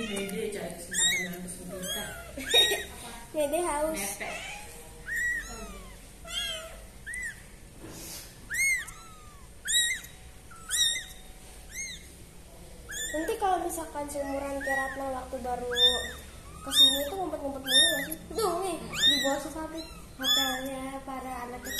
Ini Dede cari kesempatan dengan kesulitan. Dede haus. Mepet. Nanti kalau misalkan seumuran Keratna waktu baru ke sini tuh ngumpet-ngumpet mulu gak sih? Tuh nih, di bawah tuh hotelnya para anak ketoku.